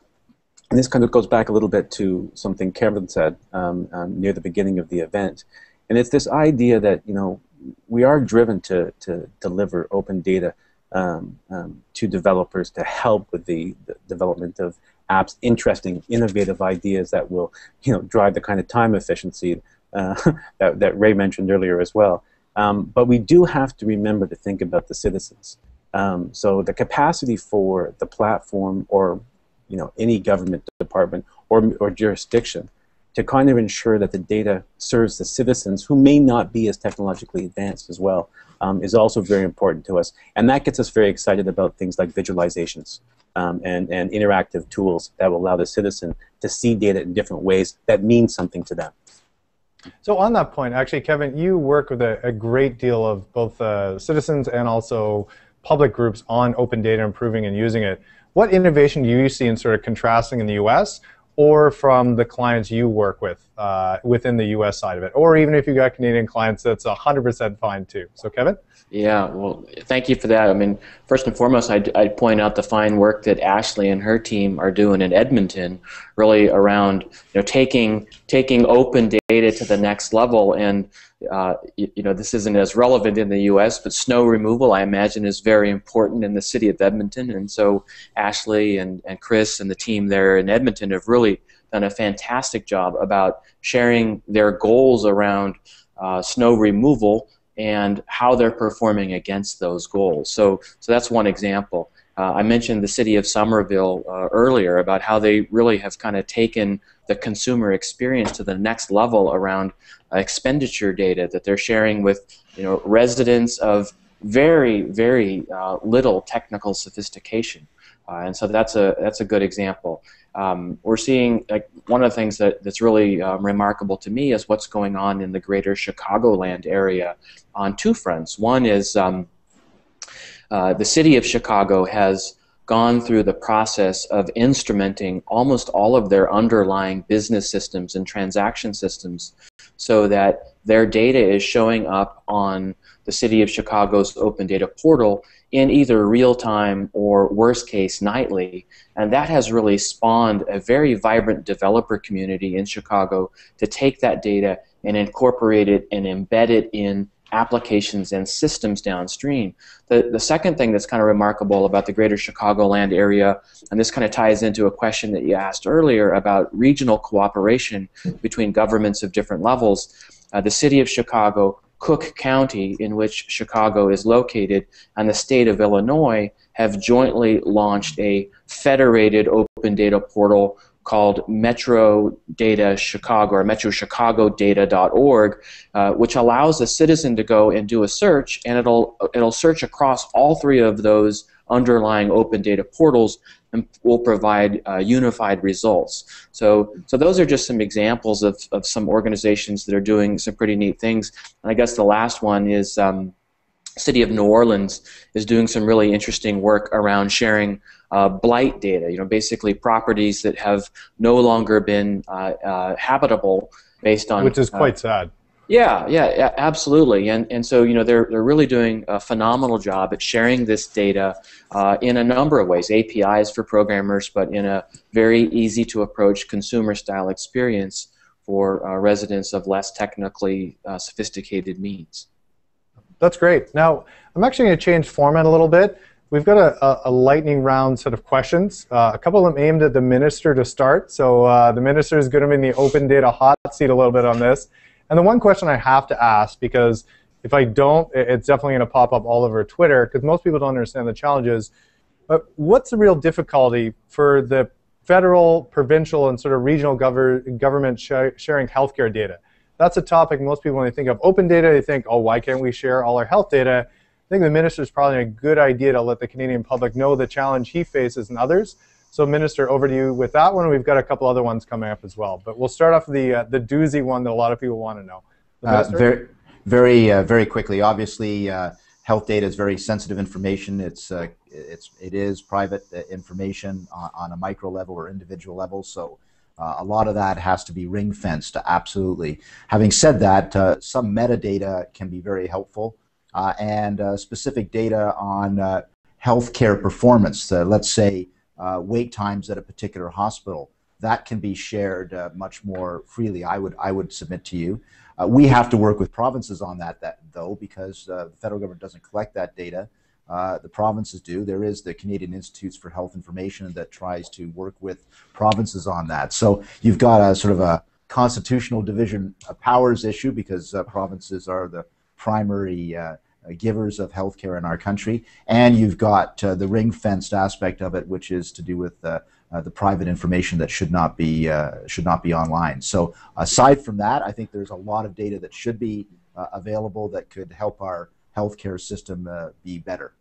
and this kind of goes back a little bit to something Kevin said um, um, near the beginning of the event, and it's this idea that you know we are driven to, to deliver open data um, um, to developers to help with the, the, development of apps, interesting, innovative ideas that will you know, drive the kind of time efficiency that, that Ray mentioned earlier as well. Um, but we do have to remember to think about the citizens. Um, so the capacity for the platform or you know, any government department or, or jurisdiction to kind of ensure that the data serves the citizens who may not be as technologically advanced as well um, is also very important to us. And that gets us very excited about things like visualizations um, and, and interactive tools that will allow the citizen to see data in different ways that mean something to them. So on that point, actually, Kevin, you work with a, a great deal of both uh, citizens and also public groups on open data, improving and using it. What innovation do you see in sort of contrasting in the U.S or from the clients you work with uh, within the U.S. side of it, or even if you've got Canadian clients, that's 100% fine too. So, Kevin. Yeah, well, thank you for that. I mean, first and foremost, I'd, I'd point out the fine work that Ashley and her team are doing in Edmonton, really around you know taking taking open data to the next level. And uh, you, you, know, this isn't as relevant in the U.S., but snow removal, I imagine, is very important in the city of Edmonton. And so Ashley and, and Chris and the team there in Edmonton have really done a fantastic job about sharing their goals around uh, snow removal and how they're performing against those goals. So, so that's one example. Uh, I mentioned the city of Somerville uh, earlier about how they really have kind of taken the consumer experience to the next level around uh, expenditure data that they're sharing with you know residents of very very uh, little technical sophistication, uh, and so that's a that's a good example. Um, we're seeing like one of the things that, that's really um, remarkable to me is what's going on in the greater Chicagoland area on two fronts. One is um, uh, the city of Chicago has gone through the process of instrumenting almost all of their underlying business systems and transaction systems so that their data is showing up on the City of Chicago's Open Data Portal in either real time or worst case nightly. And that has really spawned a very vibrant developer community in Chicago to take that data and incorporate it and embed it in applications and systems downstream. The, the second thing that's kind of remarkable about the greater Chicagoland area, and this kind of ties into a question that you asked earlier about regional cooperation between governments of different levels, uh, the city of Chicago, Cook County, in which Chicago is located, and the state of Illinois have jointly launched a federated open data portal called Metro Data Chicago or MetroChicagoData.org, uh, which allows a citizen to go and do a search, and it'll it'll search across all three of those underlying open data portals and will provide uh, unified results. So, so those are just some examples of, of some organizations that are doing some pretty neat things. And I guess the last one is um, City of New Orleans is doing some really interesting work around sharing uh, blight data, you know, basically properties that have no longer been uh, uh, habitable based on... Which is uh, quite sad. Yeah, yeah, absolutely. And, and so, you know, they're, they're really doing a phenomenal job at sharing this data uh, in a number of ways. APIs for programmers, but in a very easy to approach consumer style experience for uh, residents of less technically sophisticated means. That's great. Now, I'm actually going to change format a little bit. We've got a, a, lightning round set of questions. Uh, a couple of them aimed at the minister to start. So uh, the minister is going to be in the open data hot seat a little bit on this. And the one question I have to ask, because if I don't, it's definitely going to pop up all over Twitter, because most people don't understand the challenges. But what's the real difficulty for the federal, provincial, and sort of regional gover government sh sharing healthcare data? That's a topic most people, when they think of open data, they think, oh, why can't we share all our health data? I think the minister is probably a good idea to let the Canadian public know the challenge he faces and others. So, Minister, over to you with that one. We've got a couple other ones coming up as well. But we'll start off with the, uh, the doozy one that a lot of people want to know. Uh, very, very, uh, very quickly. Obviously, uh, health data is very sensitive information. It's, uh, it's, it is private uh, information on, on, a micro level or individual level. So, a lot of that has to be ring fenced. Absolutely. Having said that, some metadata can be very helpful. Uh, and uh, specific data on uh, healthcare performance. let's say wait times at a particular hospital. that can be shared uh, much more freely. I would I would submit to you. Uh, we have to work with provinces on that, that though, because uh, the federal government doesn't collect that data. Uh, the provinces do. There is the Canadian Institutes for Health Information that tries to work with provinces on that. So you've got a sort of a constitutional division of powers issue because uh, provinces are the primary uh, givers of healthcare in our country, and you've got uh, the ring-fenced aspect of it, which is to do with uh, uh, the private information that should not be should not be online. So aside from that, I think there's a lot of data that should be available that could help our healthcare system be better.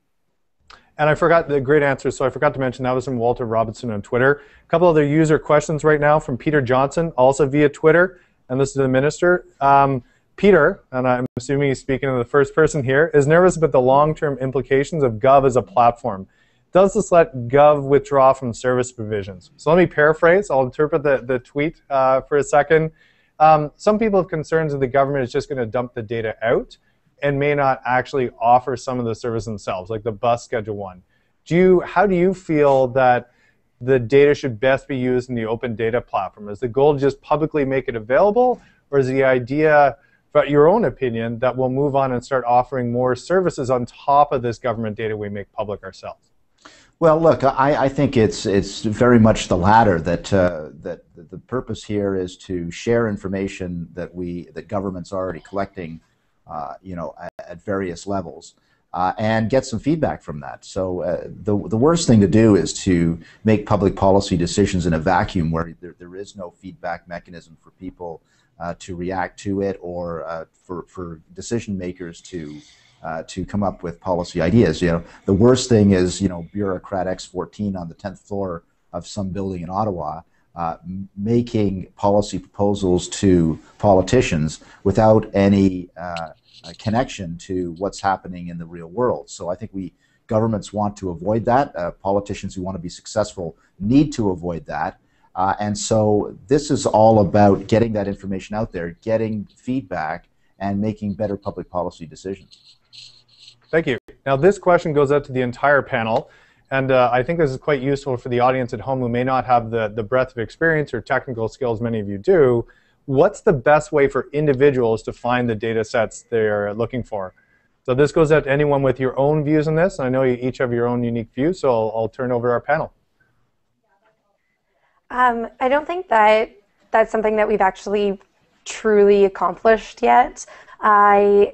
And I forgot the great answer, so I forgot to mention that was from Walter Robinson on Twitter. A couple other user questions right now from Peter Johnson, also via Twitter, and this is the minister. Um, Peter, and I'm assuming he's speaking in the first person here, is nervous about the long-term implications of Gov as a platform. Does this let Gov withdraw from service provisions? So let me paraphrase. I'll interpret the, the tweet uh, for a second. Um, some people have concerns that the government is just going to dump the data out and may not actually offer some of the service themselves, like the bus schedule one. Do you, how do you feel that the data should best be used in the open data platform? Is the goal to just publicly make it available, or is the idea, but your own opinion, that we'll move on and start offering more services on top of this government data we make public ourselves? Well, look, I, I think it's it's very much the latter. That uh, that the purpose here is to share information that we that government's are already collecting you know, at, at various levels. Uh, and get some feedback from that. So uh, the, the worst thing to do is to make public policy decisions in a vacuum where there, there is no feedback mechanism for people uh, to react to it or uh, for, for decision makers to uh, to come up with policy ideas. You know, the worst thing is you know bureaucrat X14 on the 10th floor of some building in Ottawa uh, making policy proposals to politicians without any uh, connection to what's happening in the real world. So I think we governments want to avoid that. Uh, politicians who want to be successful need to avoid that. Uh, and so this is all about getting that information out there, getting feedback, and making better public policy decisions. Thank you. Now this question goes out to the entire panel. And uh, I think this is quite useful for the audience at home who may not have the, the breadth of experience or technical skills many of you do. What's the best way for individuals to find the data sets they're looking for? So this goes out to anyone with your own views on this. I know you each have your own unique view, so I'll, I'll turn over our panel. Um, I don't think that that's something that we've actually truly accomplished yet. I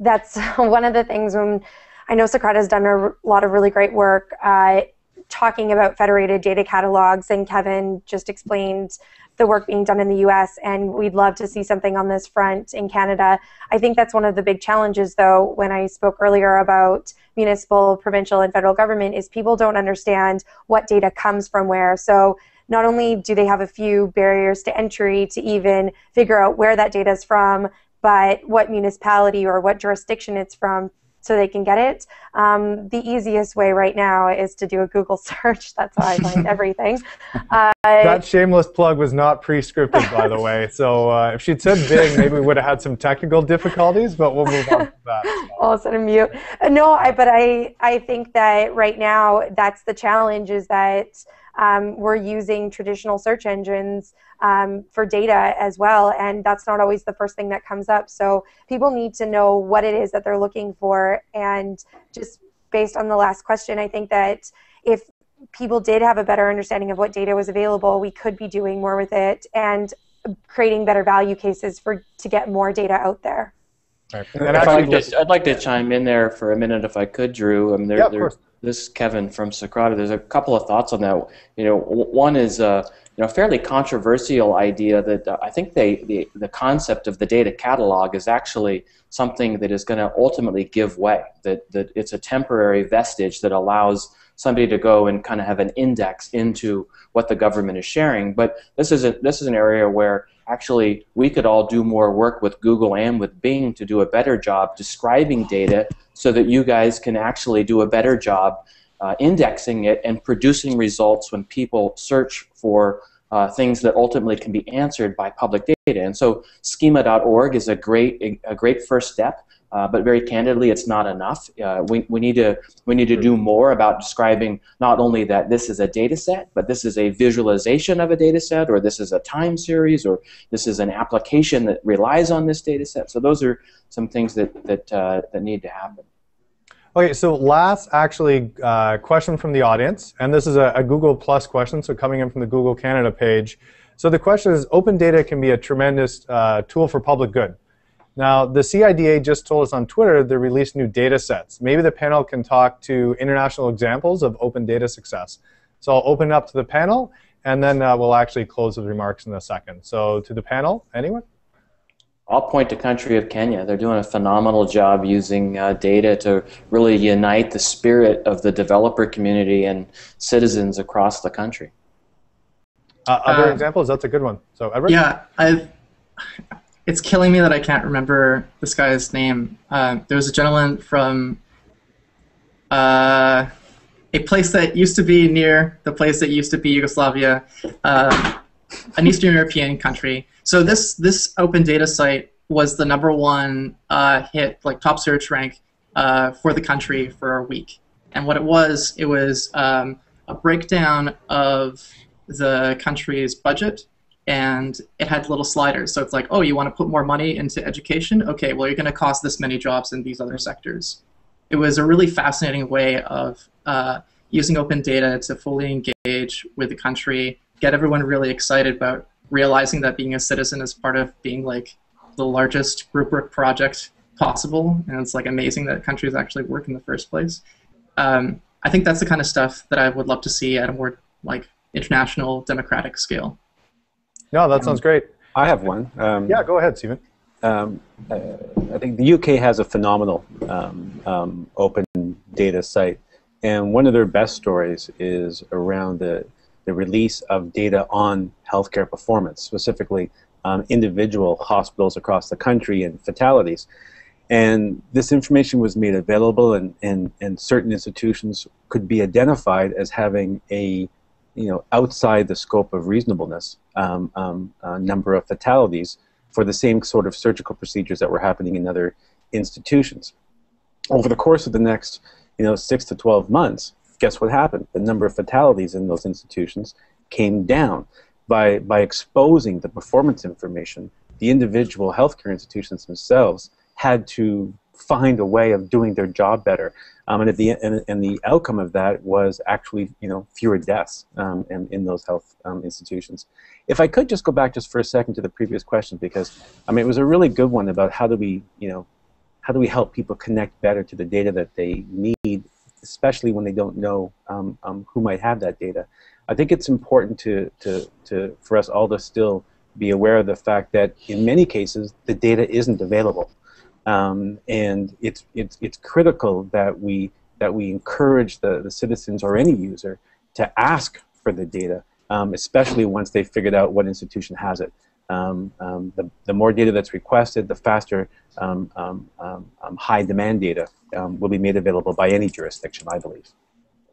that's one of the things when I know Socrata has done a lot of really great work uh, talking about federated data catalogs, and Kevin just explained the work being done in the US, and we'd love to see something on this front in Canada. I think that's one of the big challenges, though, when I spoke earlier about municipal, provincial, and federal government, is people don't understand what data comes from where. So not only do they have a few barriers to entry to even figure out where that data is from, but what municipality or what jurisdiction it's from so they can get it. Um, the easiest way right now is to do a Google search. That's how I find everything. Uh, that shameless plug was not pre-scripted, by the way. So uh, if she'd said Bing, maybe we would have had some technical difficulties, but we'll move on to that. So. I'll set a mute. Uh, no, I, but I, I think that right now that's the challenge is that um, we're using traditional search engines um, for data as well, and that's not always the first thing that comes up. So people need to know what it is that they're looking for, and just based on the last question, I think that if people did have a better understanding of what data was available, we could be doing more with it and creating better value cases for to get more data out there. Right. And I'd, like to, I'd like to chime in there for a minute if I could, Drew. I mean, there, yeah, there, this is Kevin from Socrata. There's a couple of thoughts on that. You know, one is uh, you know, a fairly controversial idea that uh, I think they, the, the concept of the data catalog is actually something that is going to ultimately give way, that, that it's a temporary vestige that allows somebody to go and kind of have an index into what the government is sharing. But this is, a, this is an area where actually we could all do more work with Google and with Bing to do a better job describing data so that you guys can actually do a better job uh, indexing it and producing results when people search for uh, things that ultimately can be answered by public data. And so schema.org is a great, a great first step. Uh, but very candidly, it's not enough. Uh, we, we need to we need to do more about describing not only that this is a data set, but this is a visualization of a data set, or this is a time series, or this is an application that relies on this data set. So those are some things that that uh, that need to happen. Okay, so last actually uh, question from the audience, and this is a, a Google Plus question, so coming in from the Google Canada page. So the question is, open data can be a tremendous uh, tool for public good. Now, the CIDA just told us on Twitter they released new data sets. Maybe the panel can talk to international examples of open data success. So I'll open it up to the panel, and then uh, we'll actually close with remarks in a second. So to the panel, anyone? I'll point to country of Kenya. They're doing a phenomenal job using uh, data to really unite the spirit of the developer community and citizens across the country. Uh, other uh, examples? That's a good one. So Edward? Yeah, I've it's killing me that I can't remember this guy's name. Uh, there was a gentleman from uh, a place that used to be near the place that used to be Yugoslavia, uh, an Eastern European country. So this this open data site was the number one uh, hit, like top search rank uh, for the country for a week. And what it was, it was um, a breakdown of the country's budget and it had little sliders. So it's like, oh, you want to put more money into education? Okay, well, you're going to cost this many jobs in these other sectors. It was a really fascinating way of uh, using open data to fully engage with the country, get everyone really excited about realizing that being a citizen is part of being like the largest rubric project possible, and it's like amazing that countries actually work in the first place. Um, I think that's the kind of stuff that I would love to see at a more like international democratic scale. No, that sounds great. I have one. Um, yeah, go ahead, Stephen. Um, uh, I think the UK has a phenomenal um, um, open data site, and one of their best stories is around the, the release of data on healthcare performance, specifically um, individual hospitals across the country and fatalities. And this information was made available, and, and, and certain institutions could be identified as having a you know, outside the scope of reasonableness um, um, uh, number of fatalities for the same sort of surgical procedures that were happening in other institutions. Over the course of the next, you know, six to 12 months, guess what happened? The number of fatalities in those institutions came down by, by exposing the performance information. The individual healthcare institutions themselves had to find a way of doing their job better. Um, and, the, and, and, the outcome of that was actually you know, fewer deaths um, in, in those health um, institutions. If I could just go back just for a second to the previous question, because I mean, it was a really good one about how do we, you know, how do we help people connect better to the data that they need, especially when they don't know um, um, who might have that data. I think it's important to, to, to, for us all to still be aware of the fact that in many cases the data isn't available. Um, and it's, it's, it's critical that we, that we encourage the, the citizens or any user to ask for the data, um, especially once they've figured out what institution has it. Um, um the, the more data that's requested, the faster um, um, high demand data will be made available by any jurisdiction, I believe.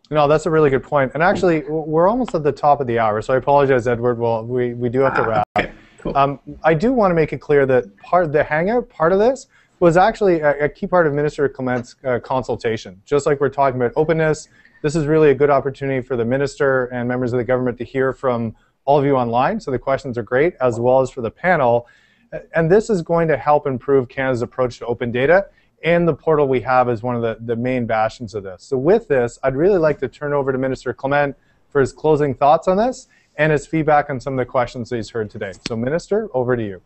No, that's a really good point. And actually, we're almost at the top of the hour, so I apologize, Edward. Well, we, we do have to ah, wrap. Okay, cool. um, I do want to make it clear that part of the Hangout, part of this, was actually a, a key part of Minister Clement's uh, consultation. Just like we're talking about openness, this is really a good opportunity for the minister and members of the government to hear from all of you online. So the questions are great, as well as for the panel. And this is going to help improve Canada's approach to open data. And the portal we have is one of the, the main bastions of this. So with this, I'd really like to turn over to Minister Clement for his closing thoughts on this and his feedback on some of the questions that he's heard today. So Minister, over to you.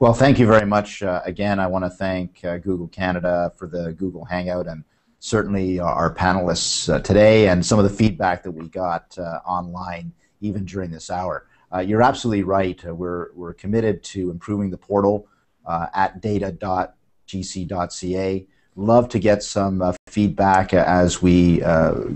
Well, thank you very much. Uh, again, I want to thank uh, Google Canada for the Google Hangout and certainly our panelists uh, today and some of the feedback that we got uh, online even during this hour. Uh, you're absolutely right. Uh, we're, we're committed to improving the portal at data.gc.ca. Love to get some feedback as we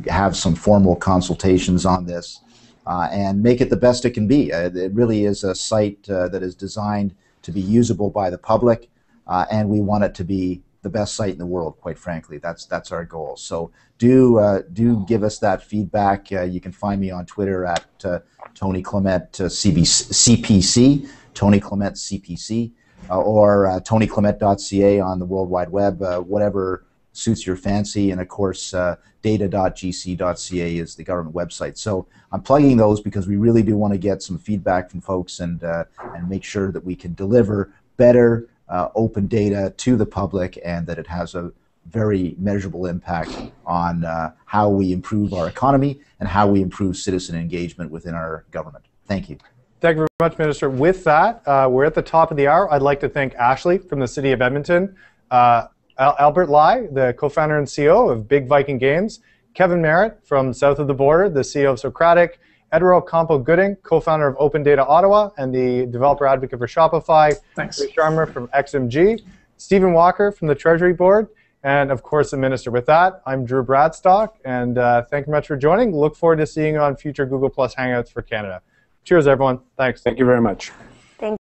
have some formal consultations on this and make it the best it can be. it really is a site that is designed to be usable by the public, uh, and we want it to be the best site in the world. Quite frankly, that's that's our goal. So do uh, do give us that feedback. Uh, you can find me on Twitter at uh, Tony Clement uh, CPC, Tony Clement CPC. Uh, or uh, tonyclement.ca on the World Wide Web, uh, whatever suits your fancy. And of course, uh, data.gc.ca is the government website. So I'm plugging those because we really do want to get some feedback from folks and, and make sure that we can deliver better open data to the public and that it has a very measurable impact on uh, how we improve our economy and how we improve citizen engagement within our government. Thank you. Thank you very much, Minister. With that, uh, we're at the top of the hour. I'd like to thank Ashley from the City of Edmonton, uh, Albert Lai, the co-founder and CEO of Big Viking Games, Kevin Merritt from south of the border, the CEO of Socrata, Edward Ocampo-Gooding, co-founder of Open Data Ottawa and the developer advocate for Shopify, Thanks. Rich Sharma from XMG, Stephen Walker from the Treasury Board, and of course the Minister. With that, I'm Drew Bradstock, and uh, thank you much for joining. Look forward to seeing you on future Google Plus Hangouts for Canada. Cheers, everyone. Thanks. Thank you very much.